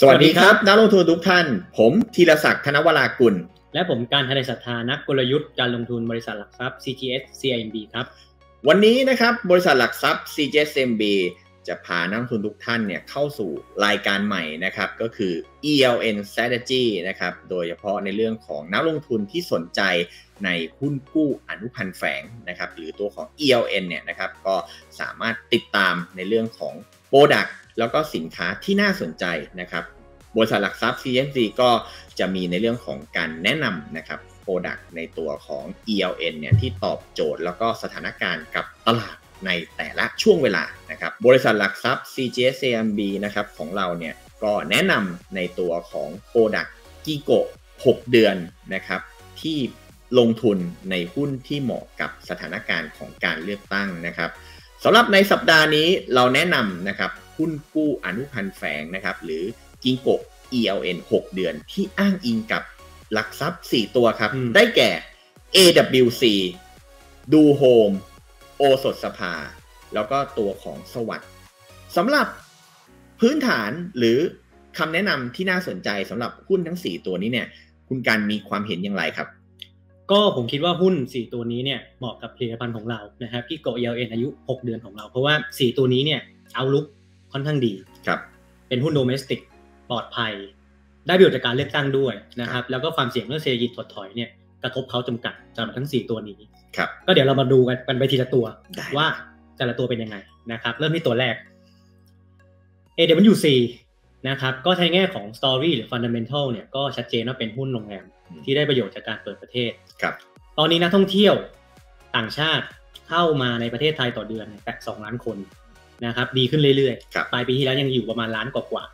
สวัสดีครับ นักลงทุนทุกท่าน ผมธีรศักดิ์ธนวรากุล และผมการทนายศรัทธานักกลยุทธ์การลงทุนบริษัทหลักทรัพย์ CGS CIMB ครับ วันนี้นะครับบริษัทหลักทรัพย์ CGSMB จะพานักลงทุนทุกท่านเนี่ยเข้าสู่รายการใหม่นะครับก็คือ ELN Strategy นะครับโดยเฉพาะในเรื่องของนักลงทุนที่สนใจในหุ้นกู้อนุพันธ์แฝงนะครับหรือตัวของ ELN เนี่ยนะครับก็สามารถติดตามในเรื่องของ Product แล้วก็สินค้าที่น่าสนใจนะครับบริษัทหลักทรัพย์ CGS ก็จะมีในเรื่องของการแนะนำนะครับ product ในตัวของ ELN เนี่ยที่ตอบโจทย์แล้วก็สถานการณ์กับตลาดในแต่ละช่วงเวลานะครับบริษัทหลักทรัพย์ CGS-CIMB นะครับของเราเนี่ยก็แนะนำในตัวของ product KIKO 6เดือนนะครับที่ลงทุนในหุ้นที่เหมาะกับสถานการณ์ของการเลือกตั้งนะครับ สำหรับในสัปดาห์นี้เราแนะนำนะครับหุ้นกู้อนุพันธ์แฝงนะครับหรือกิงโก ELN 6 เดือนที่อ้างอิงกับหลักทรัพย์ 4 ตัวครับ ได้แก่ AWC ดูโฮมโอสดสภา แล้วก็ตัวของสวัสด์สำหรับพื้นฐานหรือคำแนะนำที่น่าสนใจสำหรับหุ้นทั้ง 4 ตัวนี้เนี่ย คุณการมีความเห็นอย่างไรครับ ก็ผมคิดว่าหุ้น 4 ตัวนี้เนี่ยเหมาะกับผลิตภัณฑ์ของเรานะครับที่โก ELN อายุ 6 เดือนของเรา เพราะว่า 4 ตัวนี้เนี่ยเอาลุกค่อนข้างดีครับเป็นหุ้นโดเมสติกปลอดภัย ได้ประโยชน์จากการเลือกตั้งด้วยนะครับแล้วก็ความเสี่ยงเรื่องเศรษฐกิจถดถอยเนี่ยกระทบเขาจำกัดสำหรับทั้ง 4 ตัวนี้ครับก็เดี๋ยวเรามาดูกันไปทีละตัวว่าแต่ละตัวเป็นยังไงนะครับเริ่มที่ตัวแรก AWC นะครับก็ในแง่ของ Story หรือ Fundamental เนี่ยก็ชัดเจนว่าเป็นหุ้นโรงแรมที่ได้ประโยชน์จากการเปิดประเทศครับ ตอนนี้นักท่องเที่ยวต่างชาติเข้ามาในประเทศไทยต่อเดือนแตะ2ล้านคนนะครับดีขึ้นเรื่อยๆ ปลายปีที่แล้วยังอยู่ประมาณล้านกว่า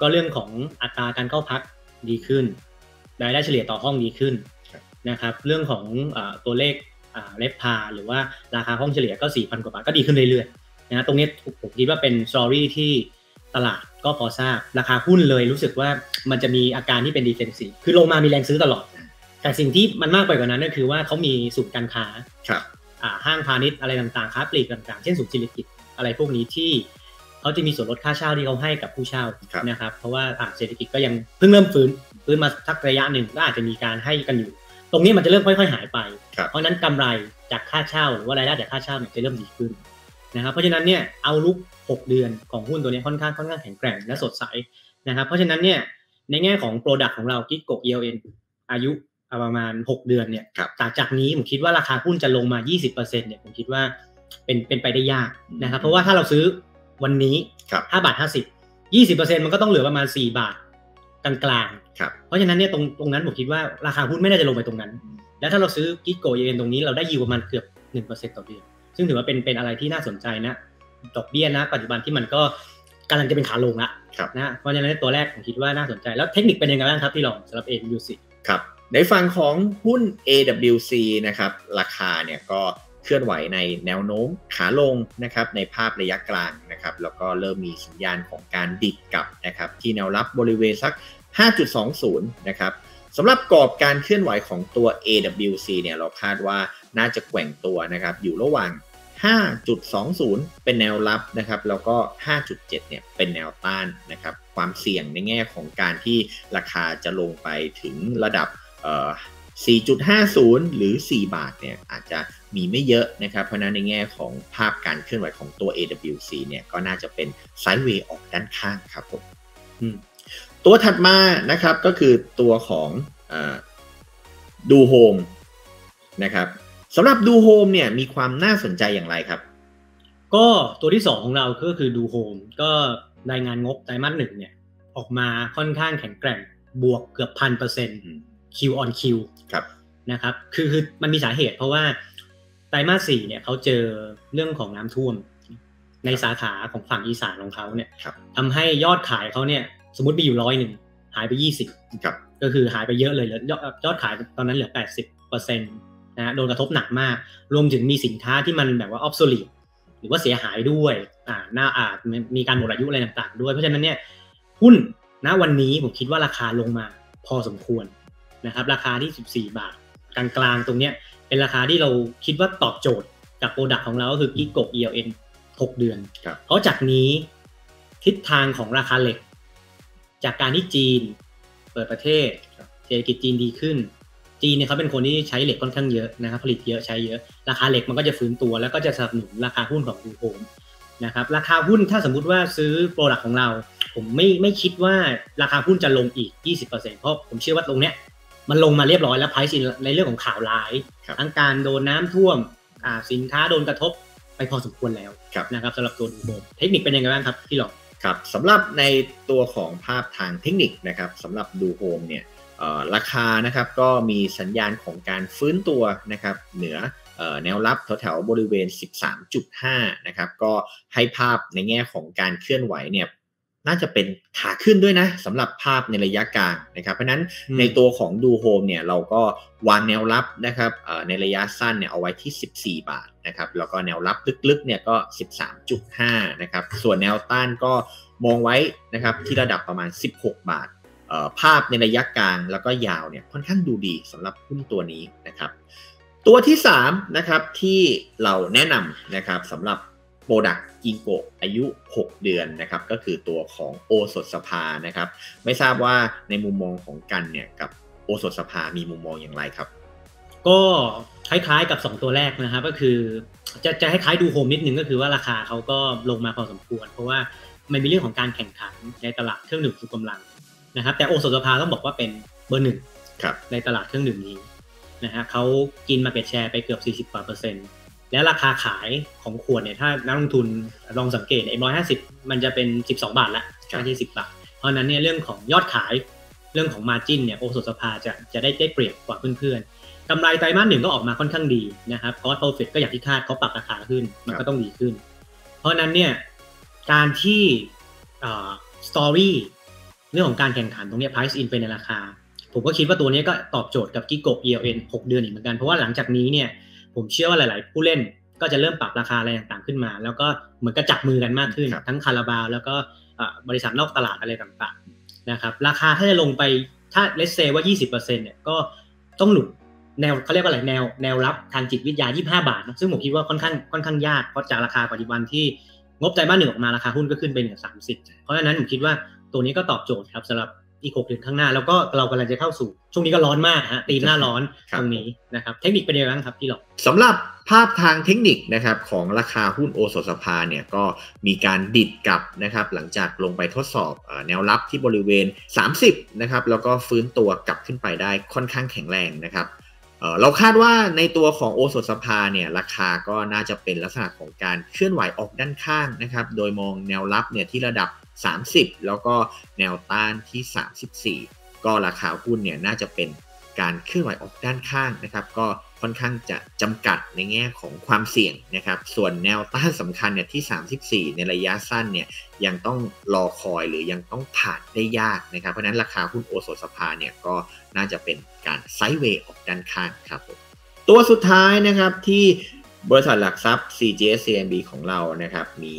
ก็เรื่องของอัตราการเข้าพักดีขึ้นรายได้เฉลี่ยต่อห้องดีขึ้นนะครับเรื่องของอตัวเลขเลฟพาหรือว่าราคาห้องเฉลี่ยก็4ี่พันกว่าบาทก็ดีขึ้นเรื่อยๆนะตรงนี้ผมคิดว่าเป็นสตอรี่ที่ตลาด ก็พอทราบราคาหุ้นเลยรู้สึกว่ามันจะมีอาการที่เป็นดีเฟนซีฟคือลงมามีแรงซื้อตลอด แต่สิ่งที่มันมากไปกว่านั้นก็คือว่าเขามีสูตรการค้าห้างพาณิชย์อะไรต่างๆค้าปลีกต่างๆ เช่นสูตรจิริกิจอะไรพวกนี้ที่เขาจะมีส่วนลดค่าเช่าที่เขาให้กับผู้เช่านะครับ เพราะว่าเศรษฐกิจก็ยังเพิ่งเริ่มฟื้นฟื้นมาสักระยะหนึ่งก็อาจจะมีการให้กันอยู่ ตรงนี้มันจะเริ่มค่อย ๆ หายไป เพราะนั้นกำไรจากค่าเช่าหรือว่ารายได้จากค่าเช่าเนี่ยจะเริ่มดีขึ้น นะครับ เพราะฉะนั้นเนี่ยเอาลุก 6 เดือนของหุ้นตัวนี้ค่อนข้างค่อนข้างแข็งแกร่งและสดใสนะครับ เพราะฉะนั้นเนี่ยในแง่ของ product ของเรา KIKO ELN อายุประมาณ 6 เดือนเนี่ยจากจากนี้ผมคิดว่าราคาหุ้นจะลงมา 20%เนี่ยผมคิดว่าเป็นเป็นไปได้ยากนะครับเพราะว่าถ้าเราซื้อวันนี้ห้าบาทห้าสิบยี่สิบเปอร์เซ็นมันก็ต้องเหลือประมาณสี่บาทกลางๆเพราะฉะนั้นเนี่ยตรงตรงนั้นผมคิดว่าราคาหุ้นไม่น่าจะลงไปตรงนั้น แล้วถ้าเราซื้อ KIKO ELN ตรงนี้เราได้ยิวประมาณเกือบหนึ่งเปอร์เซ็นต่อเดือน ซึ่งถือว่าเป็นเป็นอะไรที่น่าสนใจนะดอกเบี้ยนะ ปัจจุบันที่มันก็กำลังจะเป็นขาลงละนะเพราะฉะนั้นตัวแรกผมคิดว่าน่าสนใจ แล้วเทคนิคเป็นยังไงบ้างครับที่ลองสำหรับ AWC ครับในฝั่งของหุ้น AWC นะครับราคาเนี่ยก็เคลื่อนไหวในแนวโน้มขาลงนะครับในภาพระยะกลางนะครับแล้วก็เริ่มมีสัญญาณของการดิดกลับนะครับที่แนวรับบริเวณสัก 5.20 นะครับสำหรับกรอบการเคลื่อนไหวของตัว AWC เนี่ยเราคาดว่าน่าจะแกว่งตัวนะครับอยู่ระหว่าง 5.20 เป็นแนวรับนะครับแล้วก็ 5.7 เนี่ยเป็นแนวต้านนะครับความเสี่ยงในแง่ของการที่ราคาจะลงไปถึงระดับ 4.50 หรือ 4 บาทเนี่ยอาจจะมีไม่เยอะนะครับ เพราะนั้นในแง่ของภาพการเคลื่อนไหวของตัว AWC เนี่ยก็น่าจะเป็นไซด์เวย์ออกด้านข้างครับผมตัวถัดมานะครับก็คือตัวของดูโฮมนะครับ สำหรับดูโฮมเนี่ยมีความน่าสนใจอย่างไรครับ ก็ตัวที่ 2 ของเราก็คือดูโฮมก็รายงานงบไตรมาสหนึ่งเนี่ยออกมาค่อนข้างแข็งแกร่งบวกเกือบพันเปอร์เซ็นต์ Q on Q ครับนะครับคือคือมันมีสาเหตุเพราะว่าไตรมาสสี่เนี่ยเขาเจอเรื่องของน้ำท่วม ในสาขาของฝั่งอีสานของเขาเนี่ยทำให้ยอดขายเขาเนี่ยสมมติมีอยู่ร้อยหนึ่งหายไปยี่สิบก็คือหายไปเยอะเลยยอดยอดขายตอนนั้นเหลือแปดสิบเปอร์เซ็นต์ นะโดนกระทบหนักมาก รวมถึงมีสินค้าที่มันแบบว่าออฟโซลิดหรือว่าเสียหายด้วยอ่าหน้าอาจมีการหมดอายุอะไรต่างๆ ด้วย เพราะฉะนั้นเนี่ยหุ้นณวันนี้ผมคิดว่าราคาลงมาพอสมควรนะครับ ราคาที่ 14 บาท กลางๆ ตรงเนี้ยเป็นราคาที่เราคิดว่าตอบโจทย์กับ product ของเราก็คือกิโก ELN 6 เดือน เพราะจากนี้ทิศทางของราคาเหล็ก จากการที่จีนเปิดประเทศเศรษฐกิจจีนดีขึ้น จีนเนี่ยเขาเป็นคนที่ใช้เหล็กค่อนข้างเยอะนะครับผลิตเยอะใช้เยอะ ราคาเหล็กมันก็จะฟื้นตัว แล้วก็จะสนับสนุนราคาหุ้นของดูโฮมนะครับราคาหุ้นถ้าสมมุติว่าซื้อโปรดักต์ของเรา ผมไม่ไม่คิดว่าราคาหุ้นจะลงอีก 20%เพราะผมเชื่อว่าตรงเนี้ยมันลงมาเรียบร้อยแล้ว price in เรื่องของข่าวร้าย ทั้งการโดนน้ำท่วมสินค้าโดนกระทบไปพอสมควรแล้วนะครับสำหรับตัวดูโฮมเทคนิคเป็นยังไงบ้างครับพี่หลอกครับสำหรับในตัวของภาพทางเทคนิคนะครับสำหรับดูโฮมเนี่ย ราคานะครับก็มีสัญญาณของการฟื้นตัวนะครับเหนือแนวรับแถวๆบริเวณ 13.5 นะครับก็ให้ภาพในแง่ของการเคลื่อนไหวเนี่ยน่าจะเป็นขาขึ้นด้วยนะสำหรับภาพในระยะกลางนะครับ เพราะนั้นในตัวของดูโฮมเนี่ยเราก็วางแนวรับนะครับในระยะสั้นเนี่ยเอาไว้ที่ 14 บาทนะครับแล้วก็แนวรับลึกๆเนี่ยก็ 13.5 นะครับส่วนแนวต้านก็มองไว้นะครับที่ระดับประมาณ 16 บาท ภาพในระยะกลางแล้วก็ยาวเนี่ยค่อนข้างดูดีสำหรับหุ้นตัวนี้นะครับ ตัวที่3นะครับที่เราแนะนำนะครับสำหรับproduct KIKO อายุ 6 เดือนนะครับก็คือตัวของโอสถสภานะครับไม่ทราบว่าในมุมมองของกันเนี่ยกับโอสถสภามีมุมมองอย่างไรครับ ก็คล้ายๆกับ 2 ตัวแรกนะครับก็คือจะจะคล้ายๆดูโฮมนิดนึงก็คือว่าราคาเขาก็ลงมาพอสมควร เพราะว่ามันมีเรื่องของการแข่งขันในตลาดเครื่องดื่มชูกำลัง นะครับแต่โอสถสภาต้องบอกว่าเป็นเบอร์หนึ่งในตลาดเครื่องดื่มนี้นะฮะเขากินมาเก็ตแชร์ไปเกือบ 40กว่าเปอร์เซ็นต์แล้วราคาขายของขวดเนี่ยถ้านักลงทุนลองสังเกตไอ้ร้อยห้าสิบมันจะเป็น 12 บาทละไม่ใช่สิบบาท เพราะนั้นเนี่ยเรื่องของยอดขายเรื่องของมาจิ้นเนี่ยโอสถสภาจะจะได้ได้เปรียบกว่าเพื่อนๆกำไรไตรมาสหนึ่งก็ออกมาค่อนข้างดีนะครับคอสโปรฟิตก็อย่างที่คาดเขาปรับราคาขึ้นมันก็ต้องดีขึ้น เพราะนั้นเนี่ยการที่สตอรี่ เรื่องของการแข่งขันตรงนี้ price in ไปในราคา ผมก็คิดว่าตัวนี้ก็ตอบโจทย์กับกิโก ELN 6 เดือนอีกเหมือนกัน เพราะว่าหลังจากนี้เนี่ยผมเชื่อว่าหลาย ๆ ผู้เล่นก็จะเริ่มปรับราคาอะไรต่างๆขึ้นมา แล้วก็เหมือนกระจับมือกันมากขึ้น ทั้งคาราบาว แล้วก็บริษัทนอกตลาดอะไรต่างๆนะครับราคาถ้าจะลงไปถ้าเลสเซว่า 20%เนี่ยก็ต้องหลุดแนวเขาเรียกว่าอะไรแนวแนวรับทางจิตวิทยา 25 บาทซึ่งผมคิดว่าค่อนข้างค่อนข้างยากเพราะจากราคาปัจจุบันที่งบใจบ้านหนึ่งออกมาราคาหุ้นก็ขึ้นไปเหนือ30 เพราะฉะนั้นผมคิดว่า ตัวนี้ก็ตอบโจทย์ครับสำหรับอีกหกเดือนข้างหน้า แล้วก็เรากำลังจะเข้าสู่ช่วงนี้ก็ร้อนมากฮะตีหน้าร้อนตรงนี้นะครับเทคนิคเป็นยังไงบ้างครับพี่หลอกสำหรับภาพทางเทคนิคนะครับของราคาหุ้นโอสถสภาเนี่ยก็มีการดิดกลับนะครับหลังจากลงไปทดสอบแนวรับที่บริเวณ 30นะครับแล้วก็ฟื้นตัวกลับขึ้นไปได้ค่อนข้างแข็งแรงนะครับเราคาดว่าในตัวของโอสถสภาเนี่ยราคาก็น่าจะเป็นลักษณะของการเคลื่อนไหวออกด้านข้างนะครับโดยมองแนวรับเนี่ยที่ระดับ 30 แล้วก็แนวต้านที่ 34 ก็ราคาหุ้นเนี่ยน่าจะเป็นการเคลื่อนไหวออกด้านข้างนะครับ ก็ค่อนข้างจะจำกัดในแง่ของความเสี่ยงนะครับ ส่วนแนวต้านสำคัญเนี่ยที่ 34 ในระยะสั้นเนี่ยยังต้องรอคอยหรือยังต้องผ่านได้ยากนะครับ เพราะนั้นราคาหุ้นโอโซสภาเนี่ยก็น่าจะเป็นการไซด์เวย์ออกด้านข้างครับผมตัวสุดท้ายนะครับที่บริษัทหลักทรัพย์ CGS CMB ของเรานะครับ มี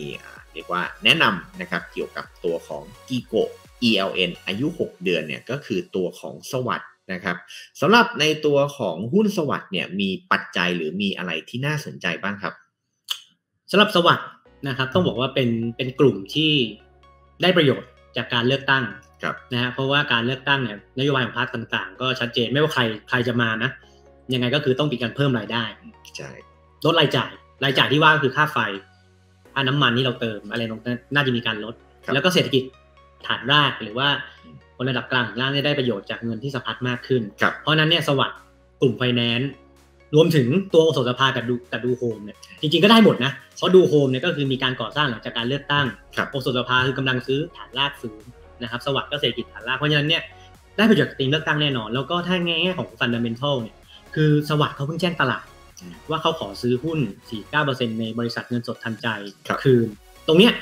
รียกว่าแนะนำนะครับเกี่ยวกับตัวของ g i g o ELN อายุ 6 เดือนเนี่ยก็คือตัวของสวัสด์นะครับสำหรับในตัวของหุ้นสวัสด์เนี่ยมีปัจจัยหรือมีอะไรที่น่าสนใจบ้างครับสำหรับสวัสด์นะครับต้องบอกว่าเป็นเป็นกลุ่มที่ได้ประโยชน์จากการเลือกตั้งนะฮะเพราะว่าการเลือกตั้งเนี่ยนโยบายของพรรคต่างๆ ก็ชัดเจนไม่ว่าใครใครจะมานะยังไงก็คือต้องมีการเพิ่มรายได้ใช่ลดรายจ่ายรายจ่ายที่ว่าก็คือค่าไฟค่าน้ำมันที่เราเติมอะไรตรงนั้นน่าจะมีการลด แล้วก็เศรษฐกิจฐานรากหรือว่าคนระดับกลางล่างได้ประโยชน์จากเงินที่สะพัดมากขึ้น เพราะนั้นเนี่ยสวัสด์กลุ่มไฟแนนซ์รวมถึงตัวโอสถสภากับดูกับดูโฮมเนี่ยจริงๆก็ได้หมดนะเพราะดูโฮมเนี่ยก็คือมีการก่อสร้างหลังจากการเลือกตั้งโอสถสภาคือกำลังซื้อฐานรากฟื้นนะครับสวัสด์ก็เศรษฐกิจฐานรากเพราะฉะนั้นเนี่ยได้ประโยชน์จากตีมเลือกตั้งแน่นอน แล้วก็ถ้าแง่ของ fundamental เนี่ยคือสวัสด์เขาเพิ่งแจ้งตลาด ว่าเขาขอซื้อหุ้น 49%ในบริษัทเงินสดทันใจคืน ตรงเนี้ย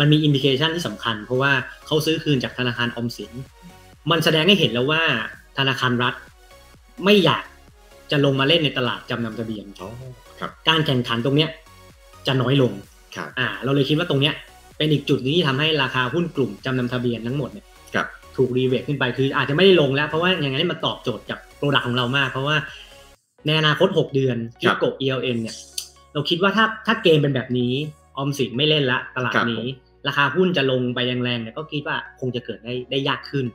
มันมี indication ที่สำคัญ เพราะว่าเขาซื้อคืนจากธนาคารออมสิน มันแสดงให้เห็นแล้วว่าธนาคารรัฐไม่อยากจะลงมาเล่นในตลาดจำนำทะเบียนการแข่งขันตรงเนี้ยจะน้อยลงอ่า เราเลยคิดว่าตรงเนี้ยเป็นอีกจุดหนึ่งที่ทำให้ราคาหุ้นกลุ่มจำนำทะเบียนทั้งหมดเนี่ยถูก rerate ขึ้นไปคืออาจจะไม่ได้ลงแล้ว เพราะว่าอย่างไงมันตอบโจทย์กับ product ของเรามาก เพราะว่า ในอนาคต 6 เดือนที่กบ ELN เนี่ย เราคิดว่าถ้าถ้าเกมเป็นแบบนี้ ออมสินไม่เล่นละ ตลาดนี้ ราคาหุ้นจะลงไปแรงๆเนี่ยก็คิดว่าคงจะเกิดได้ได้ยากขึ้น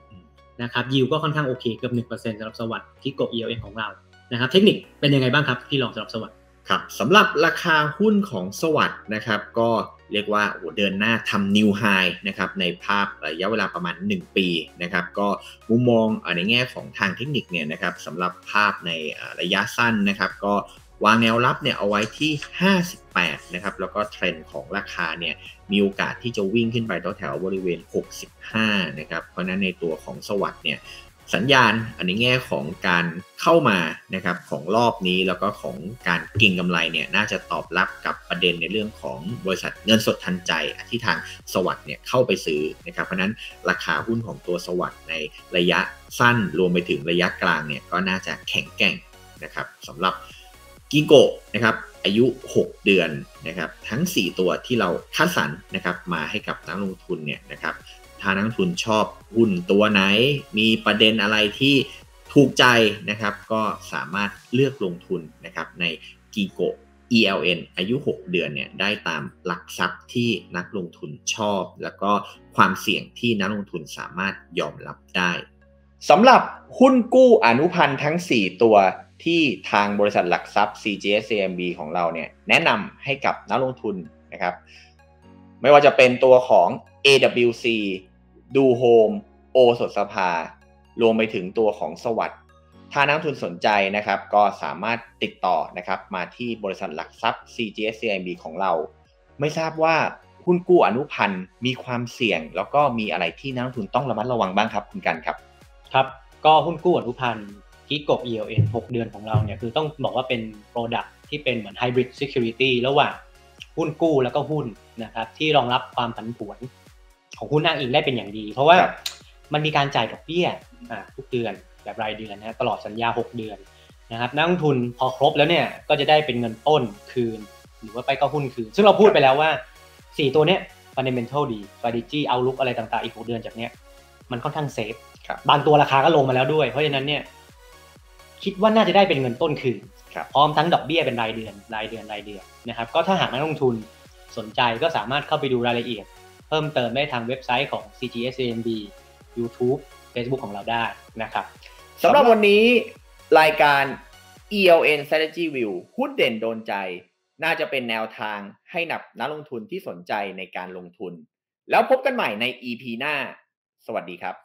นะครับยิวก็ค่อนข้างโอเคเกือบหนึ่งเปอร์เซ็นต์สำหรับสวัสด์ KIKO ELN ของเรานะครับ เทคนิคเป็นยังไงบ้างครับพี่ลองสำหรับสวัสด์ ครับสำหรับราคาหุ้นของสวัสด์นะครับก็เรียกว่าเดินหน้าทำนิวไฮนะครับในภาพระยะเวลาประมาณ 1 ปีนะครับก็มุมมองในแง่ของทางเทคนิคเนี่ยนะครับสำหรับภาพในระยะสั้นนะครับก็วางแนวรับเนี่ยเอาไว้ที่ 58 นะครับ แล้วก็เทรนด์ของราคาเนี่ยมีโอกาสที่จะวิ่งขึ้นไปแถวๆบริเวณ 65 นะครับ เพราะนั้นในตัวของสวัสด์เนี่ย สัญญาณอันในแง่ของการเข้ามานะครับของรอบนี้แล้วก็ของการก่งกำไรเนี่ยน่าจะตอบรับกับประเด็นในเรื่องของบริษัทเงินสดทันใจที่ทางสวัสด์เนี่ยเข้าไปซื้อนะครับเพราะนั้นราคาหุ้นของตัวสวัสด์ในระยะสั้นรวมไปถึงระยะกลางเนี่ยก็น่าจะแข็งแกร่งนะครับสำหรับกิโกะนะครับอายุ 6 เดือนนะครับทั้ง 4 ตัวที่เราคัดสรรนะครับมาให้กับนักลงทุนเนี่ยนะครับ ถ้านักลงทุนชอบหุ้นตัวไหน มีประเด็นอะไรที่ถูกใจนะครับ ก็สามารถเลือกลงทุนนะครับในกีโก ELN อายุ 6 เดือนเนี่ยได้ตามหลักทรัพย์ที่นักลงทุนชอบ แล้วก็ความเสี่ยงที่นักลงทุนสามารถยอมรับได้สำหรับหุ้นกู้อนุพันธ์ทั้ง 4 ตัวที่ทางบริษัทหลักทรัพย์ CGS CMB ของเราเนี่ยแนะนำให้กับนักลงทุนนะครับ ไม่ว่าจะเป็นตัวของ AWC ดูโฮมโอสดสภา รวมไปถึงตัวของสวัสด์ถ้านักทุนสนใจนะครับ ก็สามารถติดต่อนะครับมาที่บริษัทหลักทรัพย์ CGS CIB ของเรา ไม่ทราบว่าหุ้นกู้อนุพันธ์มีความเสี่ยง แล้วก็มีอะไรที่นักทุนต้องระมัดระวังบ้างครับคุณกันครับ ครับ ก็หุ้นกู้อนุพันธ์ที่กบ ELN 6 เดือนของเราเนี่ยคือต้องบอกว่าเป็น Product ที่เป็นเหมือน Hybrid Security ระหว่างหุ้นกู้แล้วก็หุ้นนะครับที่รองรับความผันผวน ของหุ้นอ้างอิงได้เป็นอย่างดี เพราะว่ามันมีการจ่ายดอกเบี้ยทุกเดือนแบบรายเดือนนะตลอดสัญญา 6 เดือนนะครับนักลงทุนพอครบแล้วเนี่ยก็จะได้เป็นเงินต้นคืน หรือว่าไปก็หุ้นคืน ซึ่งเราพูดไปแล้วว่า 4 ตัวเนี้ย fundamental ดี strategy outlook อะไรต่างๆ อีก 6 เดือนจากเนี้ยมันค่อนข้างเซฟบางตัวราคาก็ลงมาแล้วด้วย เพราะฉะนั้นเนี่ยคิดว่าน่าจะได้เป็นเงินต้นคืนพร้อมทั้งดอกเบี้ยเป็นรายเดือนรายเดือนรายเดือนนะครับก็ถ้าหากนักลงทุนสนใจก็สามารถเข้าไปดูรายละเอียด เพิ่มเติมได้ทางเว็บไซต์ของ CGSMB YouTube Facebook ของเราได้นะครับสำหรับวันนี้รายการ ELN Strategy View หุ้นเด่นโดนใจ น่าจะเป็นแนวทางให้นับนักลงทุนที่สนใจในการลงทุน แล้วพบกันใหม่ใน EP หน้า สวัสดีครับ